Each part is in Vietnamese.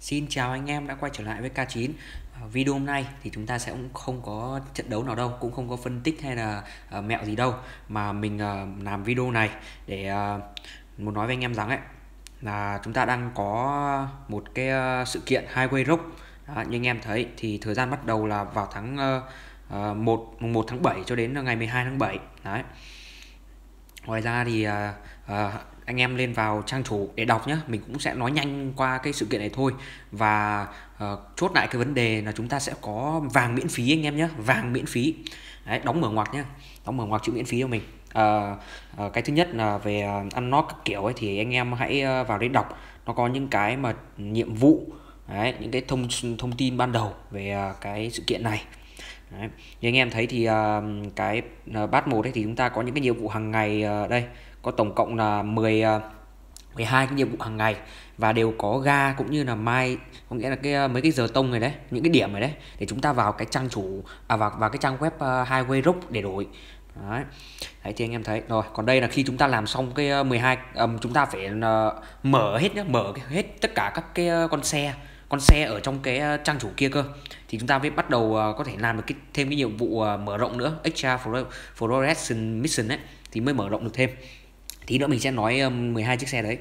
Xin chào anh em đã quay trở lại với K9 ờ, Video hôm nay thì chúng ta sẽ cũng không có trận đấu nào đâu Cũng không có phân tích hay là uh, mẹo gì đâu. Mà mình uh, làm video này để uh, muốn nói với anh em rằng ấy Là chúng ta đang có một cái uh, sự kiện Highway Rock. Đó, Như anh em thấy thì thời gian bắt đầu là vào tháng uh, 1, 1 tháng 7 cho đến ngày 12 tháng 7 Đấy. Ngoài ra thì uh, uh, anh em lên vào trang chủ để đọc nhé mình cũng sẽ nói nhanh qua cái sự kiện này thôi. Và uh, chốt lại cái vấn đề là chúng ta sẽ có vàng miễn phí anh em nhé vàng miễn phí. Đấy, đóng mở ngoặc nhé đóng mở ngoặc chữ miễn phí cho mình. Uh, uh, cái thứ nhất là về ăn nó các kiểu ấy thì anh em hãy vào đây đọc. Nó có những cái mà nhiệm vụ Đấy, những cái thông thông tin ban đầu về cái sự kiện này. Đấy. Như anh em thấy thì uh, cái uh, bát một đấy thì chúng ta có những cái nhiệm vụ hàng ngày uh, đây có tổng cộng là 10 12 à, cái nhiệm vụ hàng ngày và đều có ga cũng như là mai có nghĩa là cái à, mấy cái giờ tông này đấy những cái điểm này đấy để chúng ta vào cái trang chủ à vào vào cái trang web uh, Highway Rock để đổi. Đấy. đấy thì anh em thấy. Rồi còn đây là khi chúng ta làm xong cái 12 um, chúng ta phải uh, mở hết nhá mở hết tất cả các cái con xe con xe ở trong cái trang chủ kia cơ. Thì chúng ta mới bắt đầu uh, có thể làm được cái thêm cái nhiệm vụ uh, mở rộng nữa extra fluorescent mission ấy thì mới mở rộng được thêm tí nữa mình sẽ nói 12 chiếc xe đấy.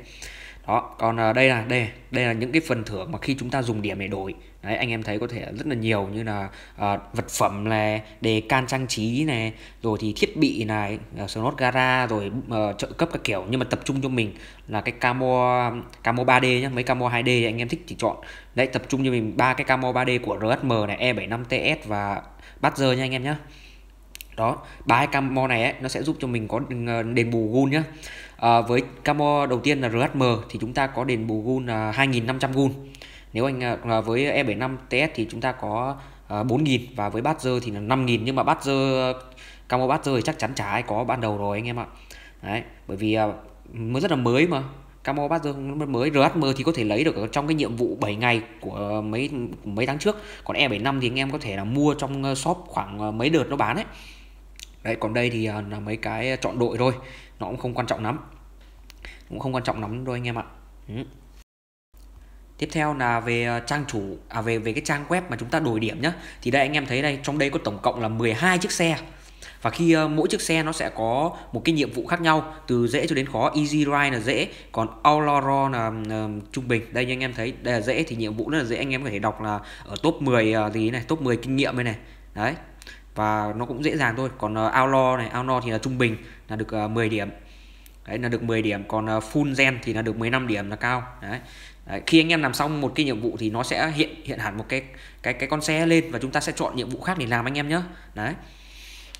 Đó còn ờ, đây là đây đây là những cái phần thưởng mà khi chúng ta dùng điểm để đổi. Đấy anh em thấy có thể rất là nhiều như là uh, vật phẩm này đề can trang trí này rồi thì thiết bị này uh, slot gara rồi uh, trợ cấp các kiểu. Nhưng mà tập trung cho mình là cái camo camo 3D nhá. Mấy camo 2D thì anh em thích thì chọn. Đấy tập trung cho mình ba cái camo 3D của RSM này E75TS và Badger nha anh em nhé đó ba cái camo này ấy, nó sẽ giúp cho mình có ờ, đền bù gun nhá. À, với camo đầu tiên là RHM thì chúng ta có đền bù gun là 2.500 gun nếu anh à, với E75 TS thì chúng ta có à, 4.000 và với bát dơ thì là 5.000 nhưng mà bát dơ camo bát dơ thì chắc chắn chả ai có ban đầu rồi anh em ạ. Đấy bởi vì à, mới rất là mới mà. Camo bát dơ mới RHM thì có thể lấy được ở trong cái nhiệm vụ 7 ngày của mấy mấy tháng trước. Còn E75 thì anh em có thể là mua trong shop khoảng mấy đợt nó bán ấy đấy còn đây thì à, là mấy cái chọn đội thôi nó cũng không quan trọng lắm cũng không quan trọng lắm thôi anh em ạ ừ. Tiếp theo là về à, trang chủ à về về cái trang web mà chúng ta đổi điểm nhá. Thì đây anh em thấy đây, trong đây có tổng cộng là 12 chiếc xe. Và khi uh, mỗi chiếc xe nó sẽ có một cái nhiệm vụ khác nhau, từ dễ cho đến khó, easy ride là dễ, còn Aurora là uh, trung bình. Đây như anh em thấy, đây là dễ thì nhiệm vụ rất là dễ anh em có thể đọc là ở top 10 uh, gì này, top 10 kinh nghiệm đây này. Đấy, và nó cũng dễ dàng thôi. Còn uh, outlaw này outlaw thì là trung bình là được ờ, uh, 10 điểm. Đấy là được 10 điểm. Còn uh, full gen thì là được 15 điểm là cao. Đấy. đấy khi anh em làm xong một cái nhiệm vụ thì nó sẽ hiện hiện hẳn một cái cái cái con xe lên và chúng ta sẽ chọn nhiệm vụ khác để làm anh em nhé đấy.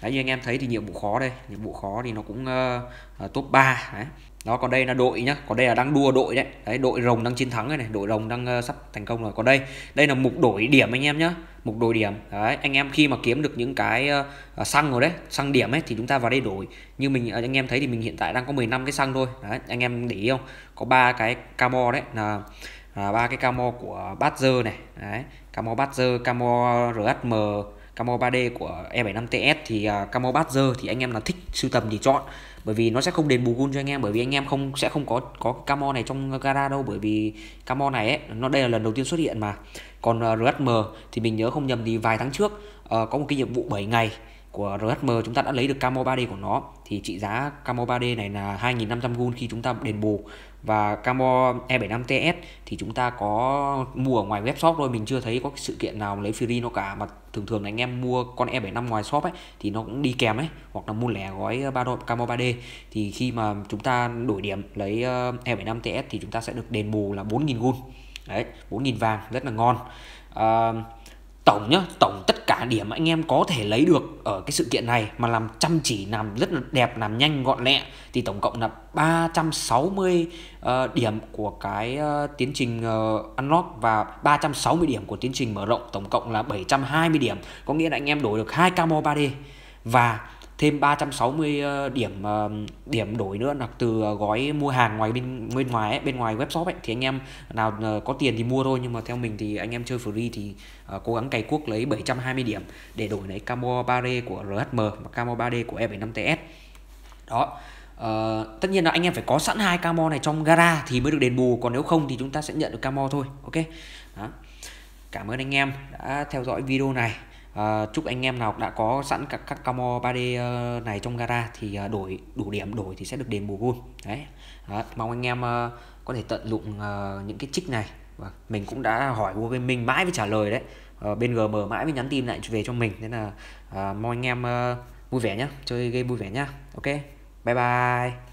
Đấy như anh em thấy thì nhiệm vụ khó đây. Nhiệm vụ khó thì nó cũng uh, uh, top 3 đấy đó còn đây là đội nhá. Còn đây là đang đua đội đấy. Đấy đội rồng đang chiến thắng này, này. Đội rồng đang uh, sắp thành công rồi. Còn đây đây là mục đổi điểm anh em nhá. Mục đổi điểm. Đấy anh em khi mà kiếm được những cái uh, xăng rồi đấy xăng điểm ấy thì chúng ta vào đây đổi. Như mình anh em thấy thì mình hiện tại đang có 15 cái xăng thôi. Đấy anh em để ý không? Có ba cái camo đấy là à, ba cái camo của Badger này. Đấy camo Badger camo RHM camo 3D của E75TS thì uh, camo Badger thì anh em là thích sưu tầm thì chọn. Bởi vì nó sẽ không đền bù gun cho anh em bởi vì anh em không sẽ không có có camo này trong gara đâu bởi vì camo này ấy nó đây là lần đầu tiên xuất hiện mà. Còn à, uh, RSM thì mình nhớ không nhầm thì vài tháng trước uh, có một cái nhiệm vụ 7 ngày của RHM chúng ta đã lấy được camo 3D của nó. Thì trị giá camo 3D này là 2.500 gun khi chúng ta đền bù. Và camo E75TS thì chúng ta có mua ở ngoài web shop thôi. Mình chưa thấy có sự kiện nào lấy free nó cả. Mà thường thường là anh em mua con E75 ngoài shop ấy thì nó cũng đi kèm ấy. Hoặc là mua lẻ gói ba độ camo 3D thì khi mà chúng ta đổi điểm lấy ờ, E75TS thì chúng ta sẽ được đền bù là 4.000 gun đấy 4.000 vàng rất là ngon. Uh, tổng nhá tổng tất cả điểm anh em có thể lấy được ở cái sự kiện này mà làm chăm chỉ làm rất là đẹp làm nhanh gọn lẹ thì tổng cộng là 360 uh, ờ, điểm của cái uh, tiến trình uh, unlock và 360 điểm của tiến trình mở rộng tổng cộng là 720 điểm. Có nghĩa là anh em đổi được hai camo 3D và thêm 360 ờ, điểm ờ, điểm đổi nữa là từ ờ, gói mua hàng ngoài bên bên ngoài ấy, bên ngoài web shop ấy thì anh em nào có tiền thì mua thôi nhưng mà theo mình thì anh em chơi free thì uh, cố gắng cày cuốc lấy 720 điểm để đổi lấy camo 3D của RHM và camo 3D của E75TS đó uh, tất nhiên là anh em phải có sẵn hai camo này trong gara thì mới được đền bù còn nếu không thì chúng ta sẽ nhận được camo thôi ok? Đó. cảm ơn anh em đã theo dõi video này. Ờ, chúc anh em nào đã có sẵn các các camo 3D ờ, này trong gara thì ờ, đổi đủ điểm đổi thì sẽ được đền bù gold đấy. Đó. mong anh em có thể tận dụng những cái trích này. Và mình cũng đã hỏi Go Gaming mãi mới trả lời đấy. Uh, bên GM mãi mới nhắn tin lại về cho mình. Nên là mong anh em vui vẻ nhé chơi game vui vẻ nhá. Ok bye bye.